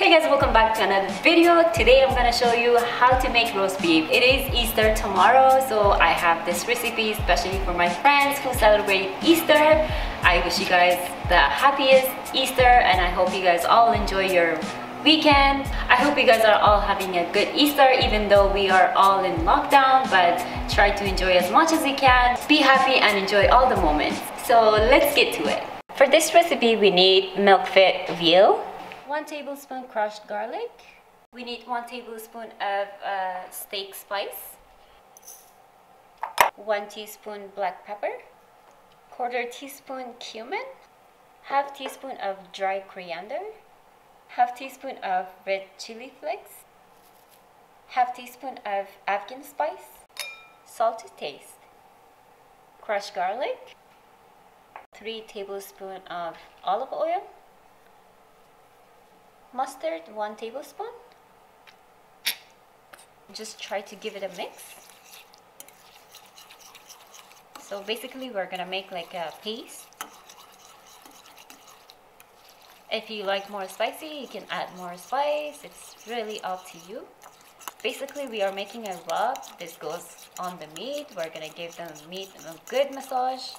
Hey guys, welcome back to another video. Today I'm gonna show you how to make roast beef. It is Easter tomorrow, so I have this recipe especially for my friends who celebrate Easter. I wish you guys the happiest Easter and I hope you guys all enjoy your weekend. I hope you guys are all having a good Easter even though we are all in lockdown but try to enjoy as much as you can. Be happy and enjoy all the moments. So let's get to it. For this recipe we need milk fed veal, 1 tablespoon crushed garlic. We need 1 tablespoon of uh, steak spice. 1 teaspoon black pepper. Quarter teaspoon cumin. Half teaspoon of dry coriander. Half teaspoon of red chili flakes. Half teaspoon of Afghan spice. Salt to taste. Crushed garlic. 3 tablespoon of olive oil mustard 1 tablespoon. Just try to give it a mix. So basically we're gonna make like a paste. If you like more spicy you can add more spice. It's really up to you. Basically we are making a rub. This goes on the meat. We're gonna give the meat a good massage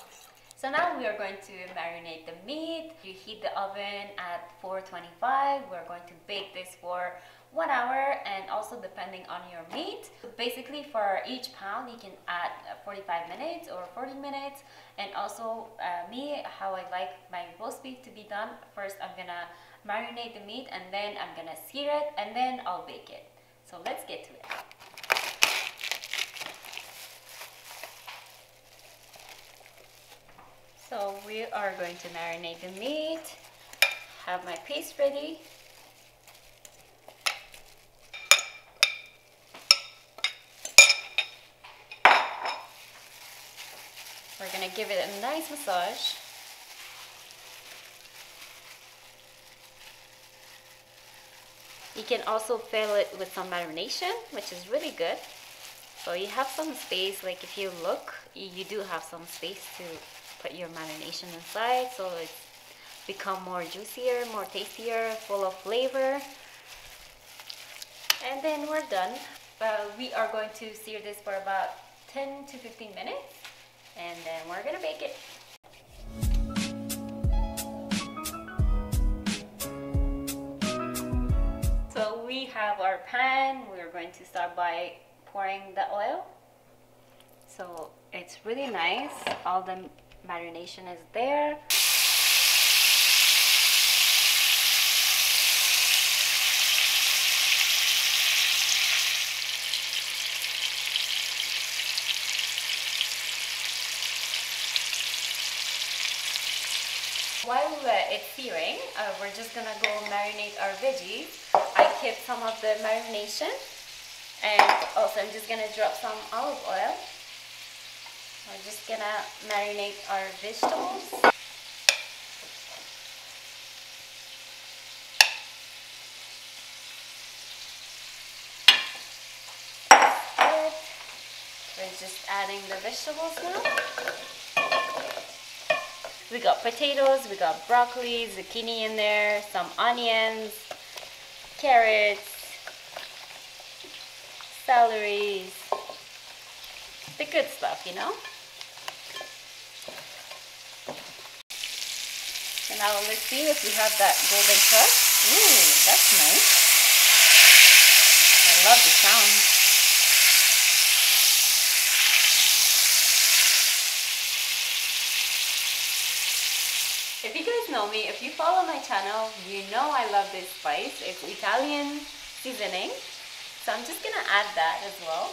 so now we are going to marinate the meat. You heat the oven at 425. We're going to bake this for one hour and also depending on your meat. Basically for each pound you can add 45 minutes or 40 minutes and also uh, me how I like my roast beef to be done. First I'm gonna marinate the meat and then I'm gonna sear it and then I'll bake it. So let's get to it. So we are going to marinate the meat. Have my paste ready. We're gonna give it a nice massage. You can also fill it with some marination, which is really good. So you have some space, like if you look, you do have some space to put your marination inside so it's become more juicier, more tastier, full of flavor. And then we're done. Uh, we are going to sear this for about 10 to 15 minutes and then we're gonna bake it. So we have our pan. We're going to start by pouring the oil. So it's really nice. All the marination is there While uh, it's searing, uh, we're just gonna go marinate our veggies. I kept some of the marination and also I'm just gonna drop some olive oil we're just gonna marinate our vegetables. We're just adding the vegetables now. We got potatoes, we got broccoli, zucchini in there, some onions, carrots, celery, the good stuff, you know? Now let's see if we have that golden crust. Ooh, that's nice. I love the sound. If you guys know me, if you follow my channel, you know I love this spice. It's Italian seasoning. So I'm just gonna add that as well.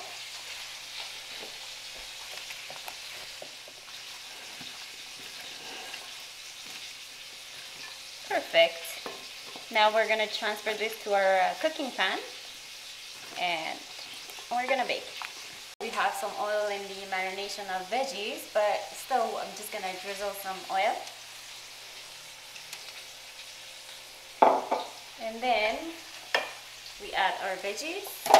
Perfect. Now we're going to transfer this to our uh, cooking pan and we're going to bake. We have some oil in the marination of veggies, but still I'm just going to drizzle some oil. And then we add our veggies.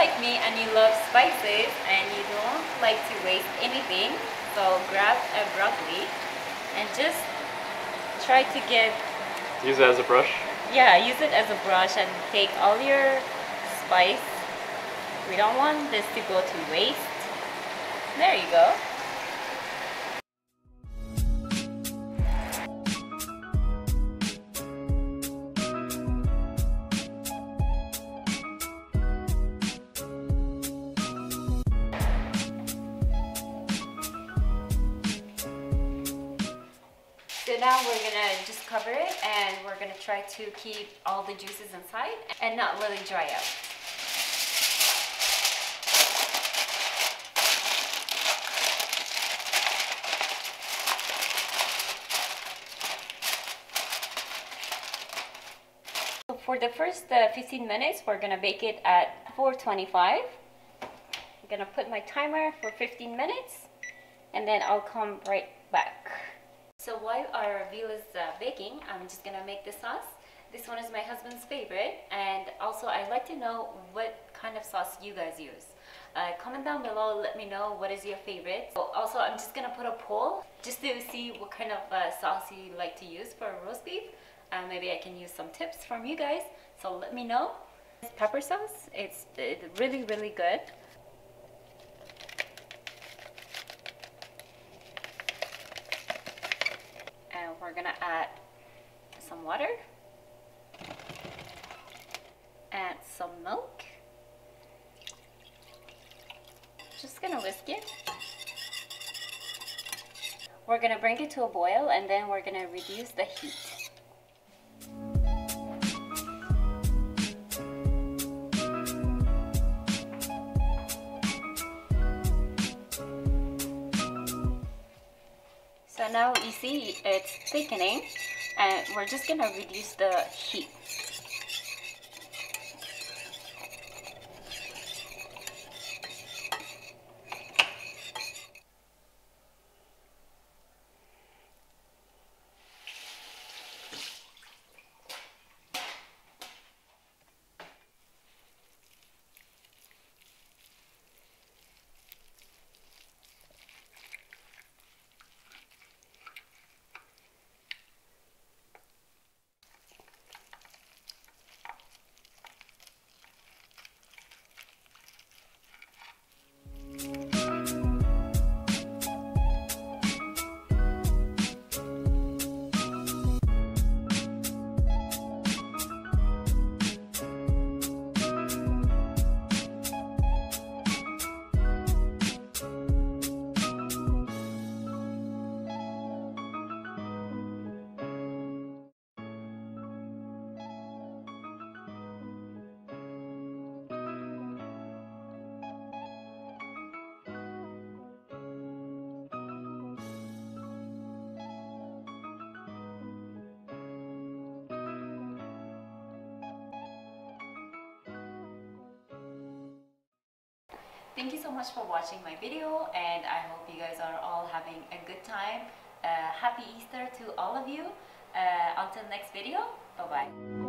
Like me and you love spices and you don't like to waste anything, so grab a broccoli and just try to get Use it as a brush. yeah, use it as a brush and take all your spice. We don't want this to go to waste. There you go. So now we're gonna just cover it and we're gonna try to keep all the juices inside and not let it dry out. So for the first uh, 15 minutes, we're gonna bake it at 425. I'm gonna put my timer for 15 minutes and then I'll come right back. So while our veal is uh, baking, I'm just gonna make the sauce. This one is my husband's favorite, and also I'd like to know what kind of sauce you guys use. Uh, comment down below, let me know what is your favorite. Also, I'm just gonna put a poll just to see what kind of uh, sauce you like to use for roast beef. Uh, maybe I can use some tips from you guys, so let me know. Pepper sauce, it's, it's really, really good. and we're gonna add some water. And some milk. Just gonna whisk it. We're gonna bring it to a boil and then we're gonna reduce the heat now you see it's thickening and we're just gonna reduce the heat. Thank you so much for watching my video and I hope you guys are all having a good time. Uh, happy Easter to all of you. Uh, until next video, bye bye.